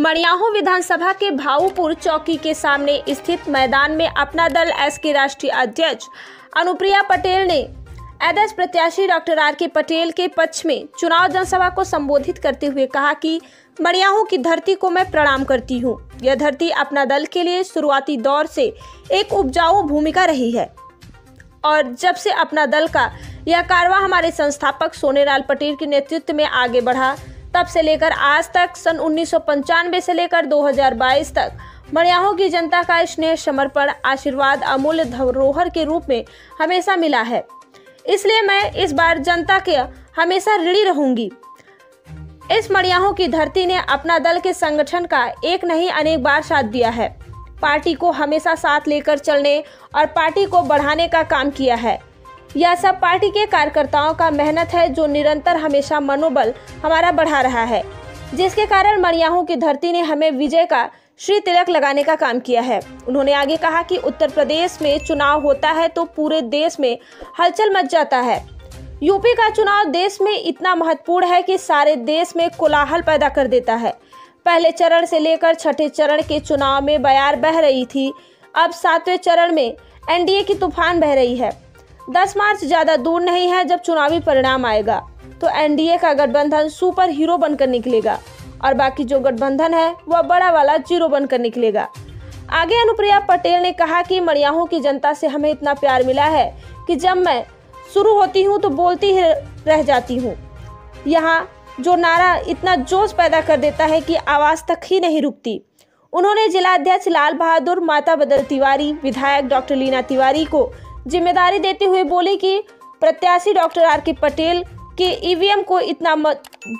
मड़ियाहो विधानसभा के भाऊपुर चौकी के सामने स्थित मैदान में अपना दल एस के राष्ट्रीय अध्यक्ष अनुप्रिया पटेल ने एडस प्रत्याशी डॉक्टर आर के पटेल के पक्ष में चुनाव जनसभा को संबोधित करते हुए कहा कि मड़ियाहो की धरती को मैं प्रणाम करती हूँ। यह धरती अपना दल के लिए शुरुआती दौर से एक उपजाऊ भूमिका रही है। और जब से अपना दल का यह कारवा हमारे संस्थापक सोनेलाल पटेल के नेतृत्व में आगे बढ़ा तब से लेकर आज तक, सन उन्नीस सौ पंचानवे से लेकर 2022 तक। मड़ियाहों की जनता का स्नेह समर्पण, आशीर्वाद, अमूल्य धरोहर के रूप में हमेशा मिला है। इसलिए मैं इस बार जनता के हमेशा ऋणी रहूँगी। इस मड़ियाहों की धरती ने अपना दल के संगठन का एक नहीं, अनेक बार साथ दिया है। पार्टी को हमेशा साथ लेकर चलने और पार्टी को बढ़ाने का काम किया है। यह सब पार्टी के कार्यकर्ताओं का मेहनत है जो निरंतर हमेशा मनोबल हमारा बढ़ा रहा है, जिसके कारण मड़ियाहों की धरती ने हमें विजय का श्री तिलक लगाने का काम किया है। उन्होंने आगे कहा कि उत्तर प्रदेश में चुनाव होता है तो पूरे देश में हलचल मच जाता है। यूपी का चुनाव देश में इतना महत्वपूर्ण है कि सारे देश में कोलाहल पैदा कर देता है। पहले चरण से लेकर छठे चरण के चुनाव में बयार बह रही थी, अब सातवें चरण में एनडीए की तूफ़ान बह रही है। 10 मार्च ज़्यादा दूर नहीं है जब चुनावी परिणाम आएगा। तो एनडीए का गठबंधन सुपर हीरो बनकर निकलेगा और बाकी जो गठबंधन है, वह बड़ा वाला ज़ीरो बनकर निकलेगा। आगे अनुप्रिया पटेल ने कहा कि मड़ियाहों की जनता से हमें इतना प्यार मिला है कि जब मैं शुरू होती हूँ तो बोलती ही रह जाती हूँ। यहाँ जो नारा इतना जोश पैदा कर देता है कि आवाज़ तक ही नहीं रुकती। उन्होंने जिला अध्यक्ष लाल बहादुर, माता बदल तिवारी, विधायक डॉक्टर लीना तिवारी को ज़िम्मेदारी देते हुए बोली कि प्रत्याशी डॉक्टर आर के पटेल के ईवीएम को इतना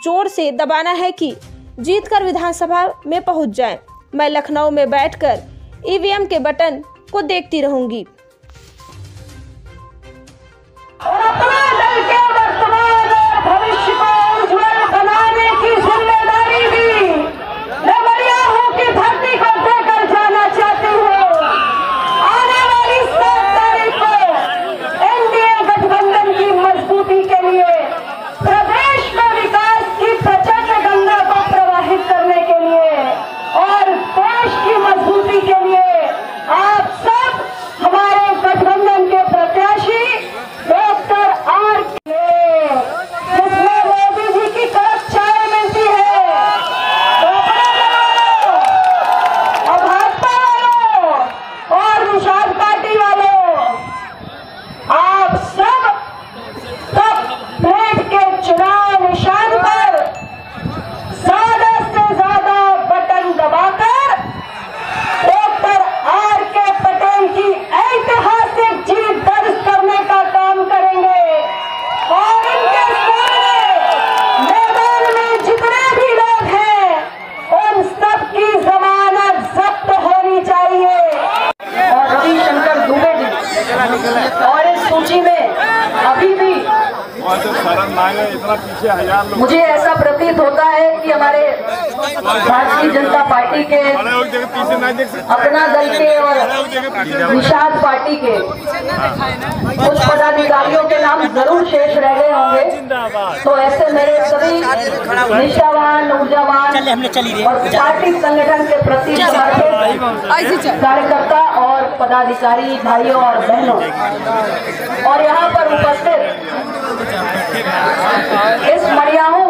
ज़ोर से दबाना है कि जीत कर विधानसभा में पहुँच जाए। मैं लखनऊ में बैठकर ईवीएम के बटन को देखती रहूँगी और अपना दल के वर्तमान और भविष्य को उज्जवल बनाने की ज़िम्मेदारी भी मैं मरियाहों की धरती को देकर जाना चाहती हूँ आने वाली सात तारीख को एनडीए गठबंधन की मजबूती के लिए प्रदेश में विकास की प्रचंड गंगा को प्रवाहित करने के लिए और देश की मजबूती के लिए आप सब हमारे गठबंधन के प्रत्याशी डॉक्टर आर के जिसमें मोदी जी की कड़क चाय मिलती है तो अपने वालों और भाजपा वालों और निषाद पार्टी वालों आप सब सब प्लेट के चुनाव निशान पर ज़्यादा से ज़्यादा बटन दबाकर डॉक्टर आर के पटेल की ऐतिहासिक जीत दर्ज करने का काम करेंगे और इनके सामने मैदान में जितने भी लोग हैं उन सबकी जमानत जब्त होनी चाहिए और रविशंकर दुबे जी और इस सूची में अभी भी। मुझे ऐसा प्रतीत होता है कि हमारे भारतीय जनता पार्टी के हो अपना दल के और हो निषाद पार्टी के। कुछ पदाधिकारियों के नाम ज़रूर शेष रह गए होंगे। तो ऐसे मेरे सभी निष्ठावान ऊर्जावान हमने चली रही पार्टी संगठन के प्रति कार्यकर्ता और पदाधिकारी भाइयों और बहनों। और यहाँ पर उपस्थित इस मरियाओं